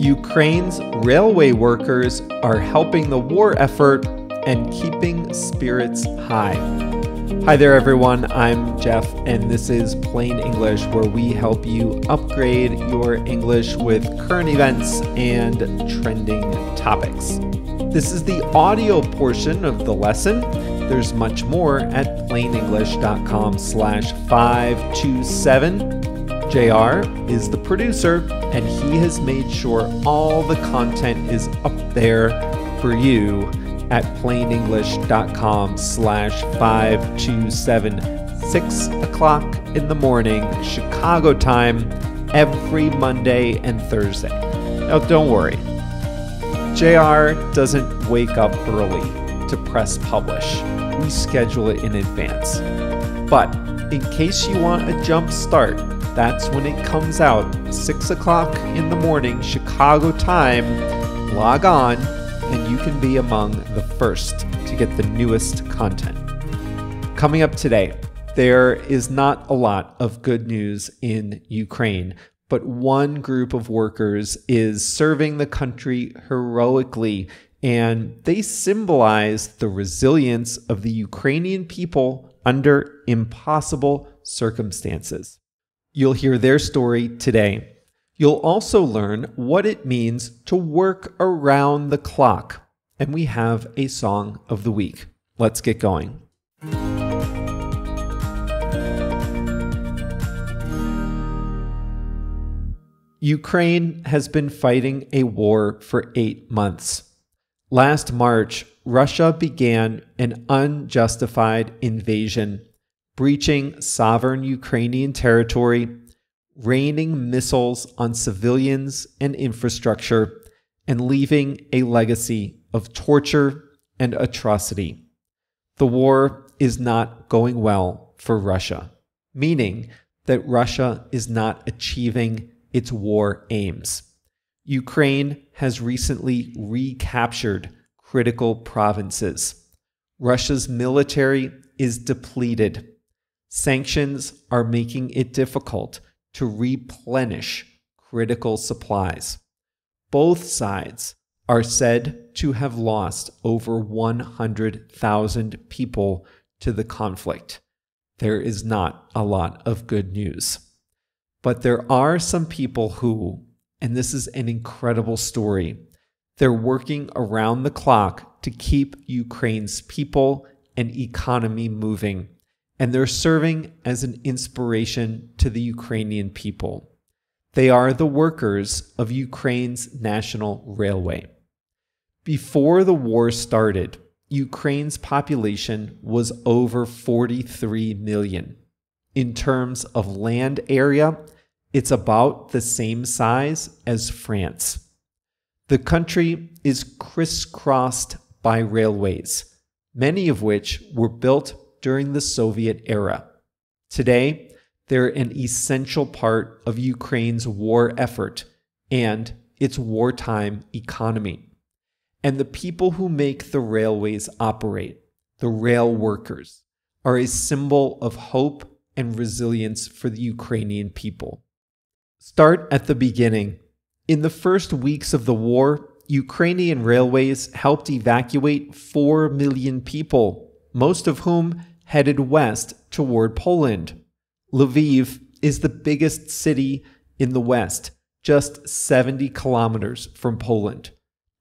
Ukraine's railway workers are helping the war effort and keeping spirits high. Hi there, everyone. I'm Jeff, and this is Plain English, where we help you upgrade your English with current events and trending topics. This is the audio portion of the lesson. There's much more at plainenglish.com slash 527. JR is the producer, and he has made sure all the content is up there for you at plainenglish.com slash 527 6 o'clock in the morning chicago time every monday and thursday. Now don't worry. Jr doesn't wake up early to press publish. We schedule it in advance. But in case you want a jump start that's when it comes out 6 o'clock in the morning chicago time log on and you can be among the first to get the newest content. Coming up today, there is not a lot of good news in Ukraine, but one group of workers is serving the country heroically, and they symbolize the resilience of the Ukrainian people under impossible circumstances. You'll hear their story today. You'll also learn what it means to work around the clock. And we have a song of the week. Let's get going. Ukraine has been fighting a war for eight months. Last March, Russia began an unjustified invasion, breaching sovereign Ukrainian territory raining missiles on civilians and infrastructure, and leaving a legacy of torture and atrocity. The war is not going well for Russia, meaning that Russia is not achieving its war aims. Ukraine has recently recaptured critical provinces. Russia's military is depleted. Sanctions are making it difficult to replenish critical supplies. Both sides are said to have lost over 100,000 people to the conflict. There is not a lot of good news. But there are some people who, and this is an incredible story, they're working around the clock to keep Ukraine's people and economy moving and they're serving as an inspiration to the Ukrainian people. They are the workers of Ukraine's national railway. Before the war started, Ukraine's population was over 43 million. In terms of land area, it's about the same size as France. The country is crisscrossed by railways, many of which were built during the Soviet era. Today, they're an essential part of Ukraine's war effort and its wartime economy. And the people who make the railways operate, the rail workers, are a symbol of hope and resilience for the Ukrainian people. Start at the beginning. In the first weeks of the war, Ukrainian railways helped evacuate 4 million people, most of whom headed west toward Poland. Lviv is the biggest city in the west, just 70 kilometers from Poland.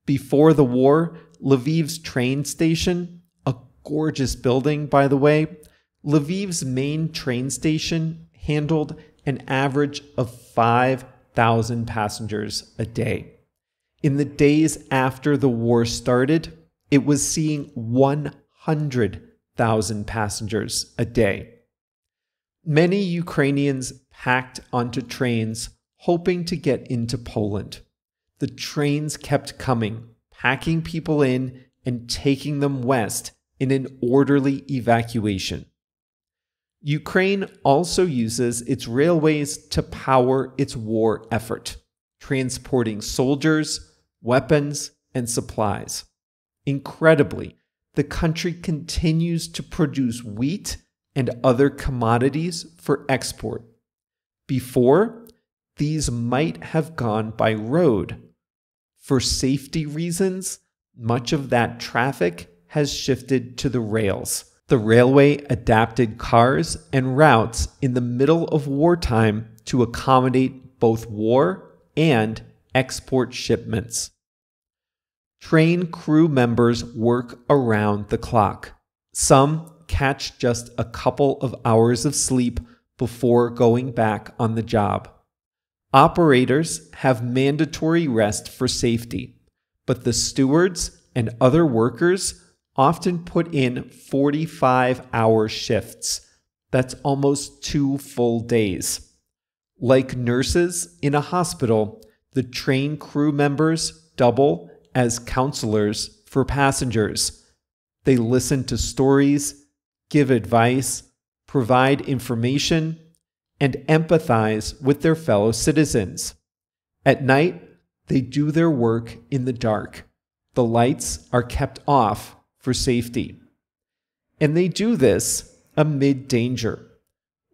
Before the war, Lviv's train station, a gorgeous building, by the way, Lviv's main train station handled an average of 5,000 passengers a day. In the days after the war started, it was seeing 100 thousand passengers a day. Many Ukrainians packed onto trains hoping to get into Poland. The trains kept coming, packing people in and taking them west in an orderly evacuation. Ukraine also uses its railways to power its war effort, transporting soldiers, weapons, and supplies. Incredibly, the country continues to produce wheat and other commodities for export. Before, these might have gone by road, for safety reasons, much of that traffic has shifted to the rails. The railway adapted cars and routes in the middle of wartime to accommodate both war and export shipments. Train crew members work around the clock. Some catch just a couple of hours of sleep before going back on the job. Operators have mandatory rest for safety, but the stewards and other workers often put in 45 hour shifts. That's almost two full days. Like nurses in a hospital, the train crew members double as counselors for passengers. They listen to stories, give advice, provide information, and empathize with their fellow citizens. At night, they do their work in the dark. The lights are kept off for safety. And they do this amid danger.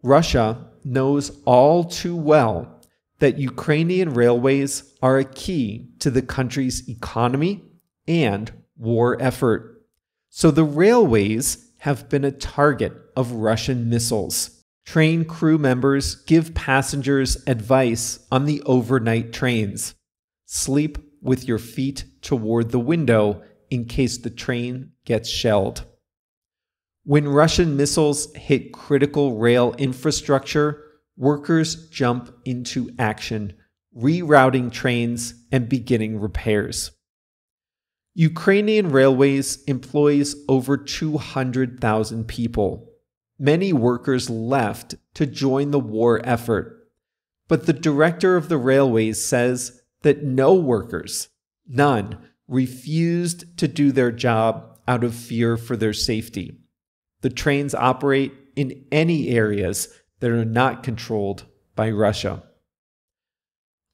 Russia knows all too well that Ukrainian railways are a key to the country's economy and war effort. So the railways have been a target of Russian missiles. Train crew members give passengers advice on the overnight trains. Sleep with your feet toward the window in case the train gets shelled. When Russian missiles hit critical rail infrastructure, workers jump into action, rerouting trains and beginning repairs. Ukrainian Railways employs over 200,000 people. Many workers left to join the war effort, but the director of the railways says that no workers, none, refused to do their job out of fear for their safety. The trains operate in any areas that are not controlled by Russia.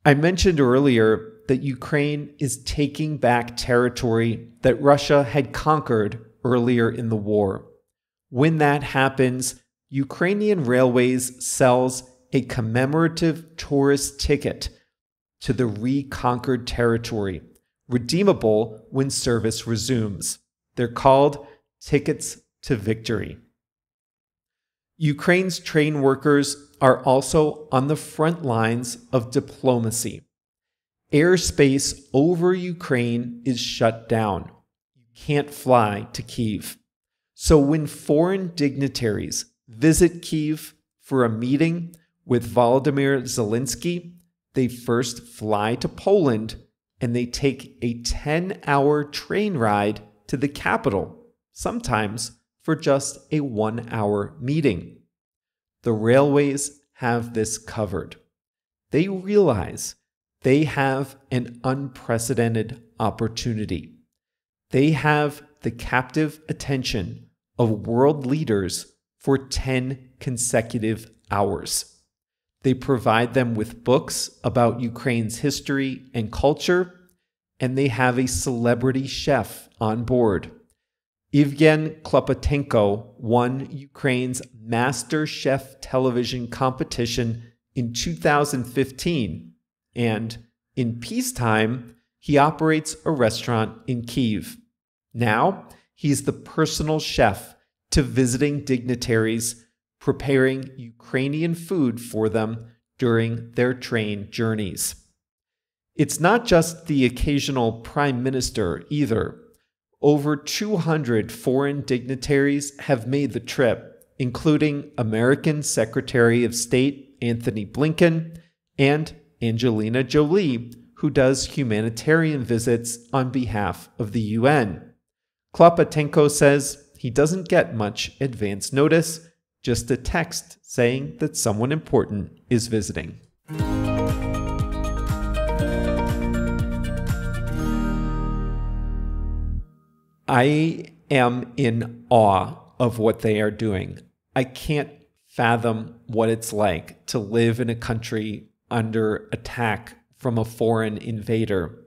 I mentioned earlier that Ukraine is taking back territory that Russia had conquered earlier in the war. When that happens, Ukrainian Railways sells a commemorative tourist ticket to the reconquered territory, redeemable when service resumes. They're called tickets to victory. Ukraine's train workers are also on the front lines of diplomacy. Airspace over Ukraine is shut down. You can't fly to Kiev. So when foreign dignitaries visit Kiev for a meeting with Volodymyr Zelensky, they first fly to Poland and they take a 10 hour train ride to the capital, sometimes for just a one hour meeting. The railways have this covered. They realize they have an unprecedented opportunity. They have the captive attention of world leaders for 10 consecutive hours. They provide them with books about Ukraine's history and culture, and they have a celebrity chef on board. Evgen Klopotenko won Ukraine's Master Chef television competition in 2015, and in peacetime, he operates a restaurant in Kiev. Now, he's the personal chef to visiting dignitaries, preparing Ukrainian food for them during their train journeys. It's not just the occasional prime minister either. Over 200 foreign dignitaries have made the trip, including American Secretary of State Antony Blinken and Angelina Jolie, who does humanitarian visits on behalf of the UN. Klopotenko says he doesn't get much advance notice, just a text saying that someone important is visiting. I am in awe of what they are doing. I can't fathom what it's like to live in a country under attack from a foreign invader.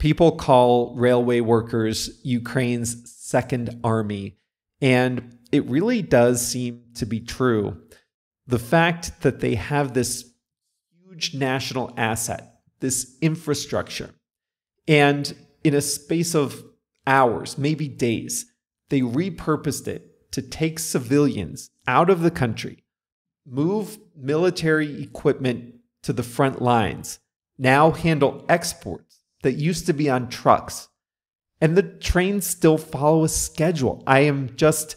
People call railway workers Ukraine's second army, and it really does seem to be true. The fact that they have this huge national asset, this infrastructure, And in a space of hours, maybe days, they repurposed it to take civilians out of the country, move military equipment to the front lines, now handle exports that used to be on trucks. And the trains still follow a schedule. I am just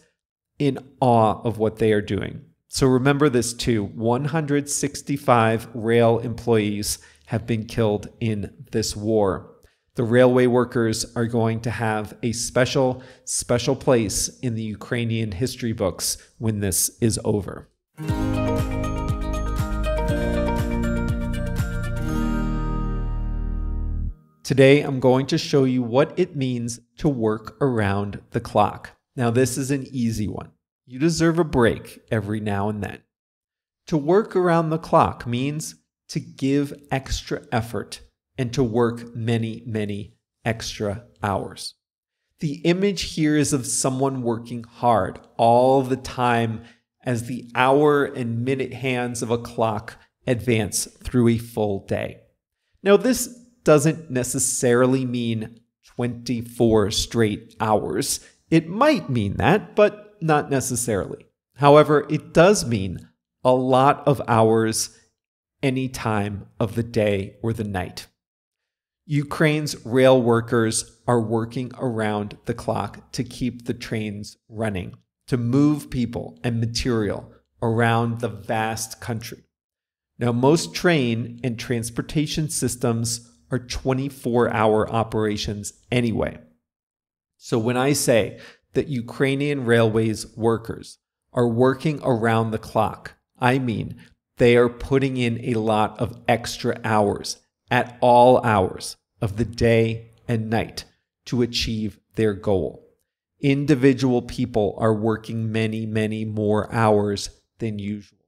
in awe of what they are doing. So remember this too 165 rail employees have been killed in this war. The railway workers are going to have a special, special place in the Ukrainian history books when this is over. Today, I'm going to show you what it means to work around the clock. Now, this is an easy one. You deserve a break every now and then. To work around the clock means to give extra effort and to work many, many extra hours. The image here is of someone working hard all the time as the hour and minute hands of a clock advance through a full day. Now, this doesn't necessarily mean 24 straight hours. It might mean that, but not necessarily. However, it does mean a lot of hours any time of the day or the night. Ukraine's rail workers are working around the clock to keep the trains running, to move people and material around the vast country. Now, most train and transportation systems are 24 hour operations anyway. So when I say that Ukrainian railways workers are working around the clock, I mean they are putting in a lot of extra hours at all hours of the day and night to achieve their goal. Individual people are working many, many more hours than usual.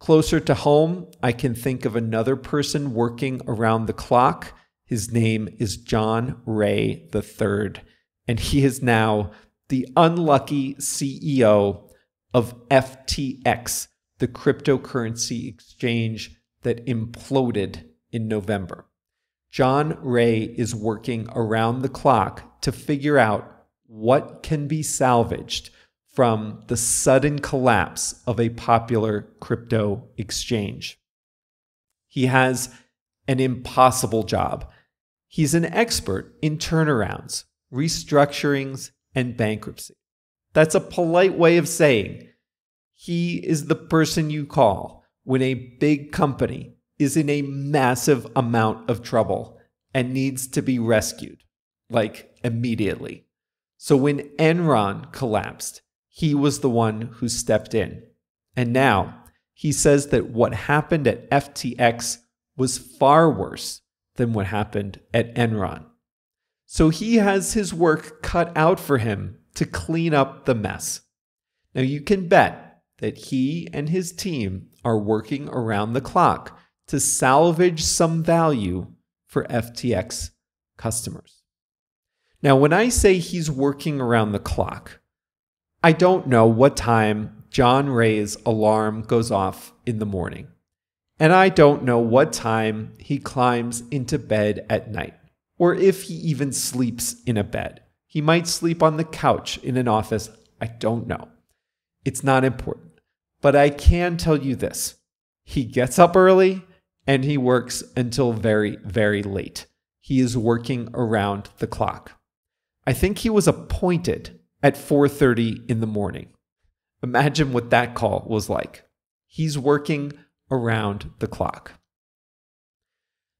Closer to home, I can think of another person working around the clock. His name is John Ray III, and he is now the unlucky CEO of FTX, the cryptocurrency exchange that imploded in November. John Ray is working around the clock to figure out what can be salvaged from the sudden collapse of a popular crypto exchange. He has an impossible job. He's an expert in turnarounds, restructurings, and bankruptcy. That's a polite way of saying he is the person you call when a big company is in a massive amount of trouble and needs to be rescued, like immediately. So when Enron collapsed, he was the one who stepped in. And now he says that what happened at FTX was far worse than what happened at Enron. So he has his work cut out for him to clean up the mess. Now you can bet that he and his team are working around the clock to salvage some value for FTX customers. Now, when I say he's working around the clock, I don't know what time John Ray's alarm goes off in the morning. And I don't know what time he climbs into bed at night, or if he even sleeps in a bed. He might sleep on the couch in an office. I don't know. It's not important. But I can tell you this he gets up early and he works until very, very late. He is working around the clock. I think he was appointed at 4:30 in the morning. Imagine what that call was like. He's working around the clock.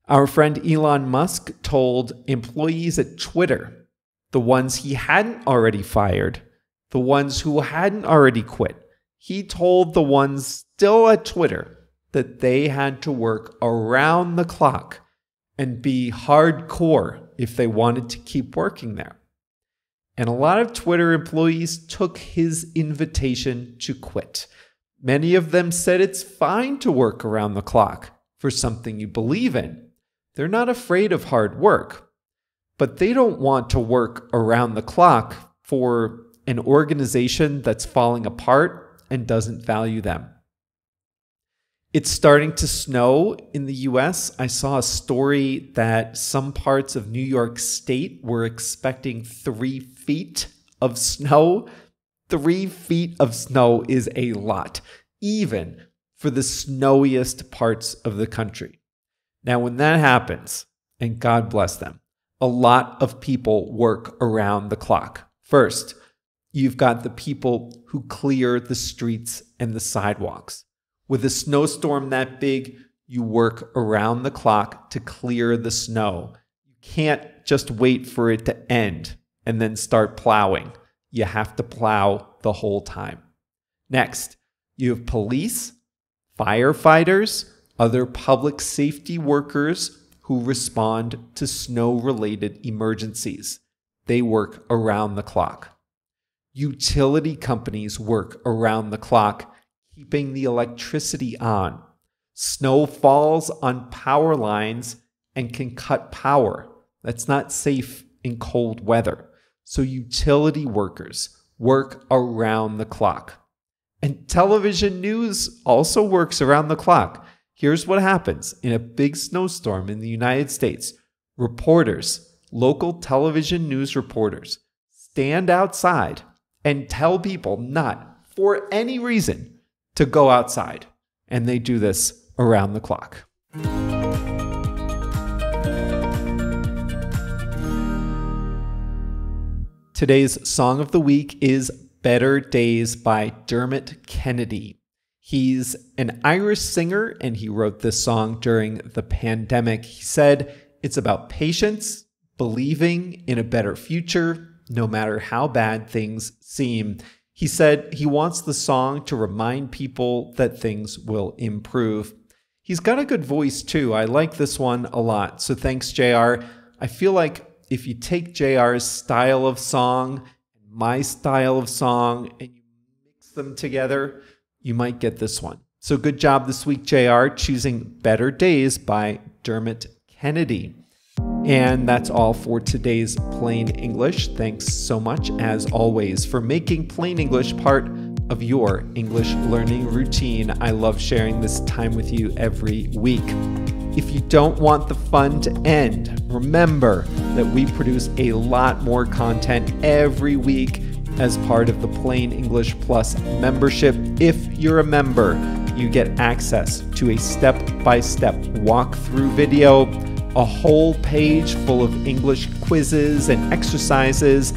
Our friend Elon Musk told employees at Twitter, the ones he hadn't already fired, the ones who hadn't already quit, he told the ones still at Twitter that they had to work around the clock and be hardcore if they wanted to keep working there. And a lot of Twitter employees took his invitation to quit. Many of them said it's fine to work around the clock for something you believe in. They're not afraid of hard work, but they don't want to work around the clock for an organization that's falling apart and doesn't value them. It's starting to snow in the US. I saw a story that some parts of New York State were expecting three feet of snow. Three feet of snow is a lot, even for the snowiest parts of the country. Now, when that happens, and God bless them, a lot of people work around the clock. First, you've got the people who clear the streets and the sidewalks. With a snowstorm that big, you work around the clock to clear the snow. You can't just wait for it to end and then start plowing. You have to plow the whole time. Next, you have police, firefighters, other public safety workers who respond to snow related emergencies. They work around the clock. Utility companies work around the clock keeping the electricity on. Snow falls on power lines and can cut power. That's not safe in cold weather. So, utility workers work around the clock. And television news also works around the clock. Here's what happens in a big snowstorm in the United States reporters, local television news reporters, stand outside and tell people not for any reason to go outside. And they do this around the clock. Today's song of the week is Better Days by Dermot Kennedy. He's an Irish singer and he wrote this song during the pandemic. He said it's about patience, believing in a better future, no matter how bad things seem. He said he wants the song to remind people that things will improve. He's got a good voice too. I like this one a lot. So thanks, JR. I feel like if you take JR's style of song and my style of song and you mix them together, you might get this one. So good job this week, JR, choosing Better Days by Dermot Kennedy. And that's all for today's Plain English. Thanks so much, as always, for making Plain English part of your English learning routine. I love sharing this time with you every week. If you don't want the fun to end, remember that we produce a lot more content every week as part of the Plain English Plus membership. If you're a member, you get access to a step by step walkthrough video a whole page full of English quizzes and exercises,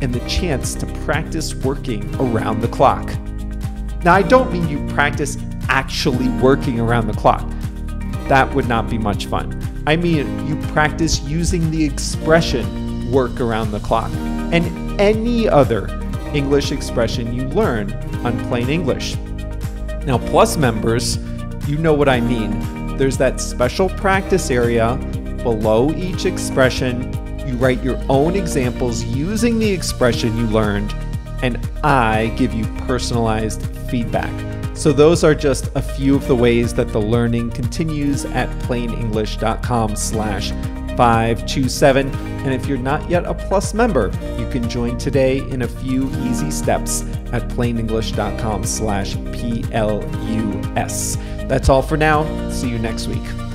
and the chance to practice working around the clock. Now, I don't mean you practice actually working around the clock. That would not be much fun. I mean, you practice using the expression work around the clock and any other English expression you learn on plain English. Now, Plus members, you know what I mean. There's that special practice area Below each expression, you write your own examples using the expression you learned, and I give you personalized feedback. So those are just a few of the ways that the learning continues at plainenglish.com slash 527. And if you're not yet a Plus member, you can join today in a few easy steps at plainenglish.com slash PLUS. That's all for now. See you next week.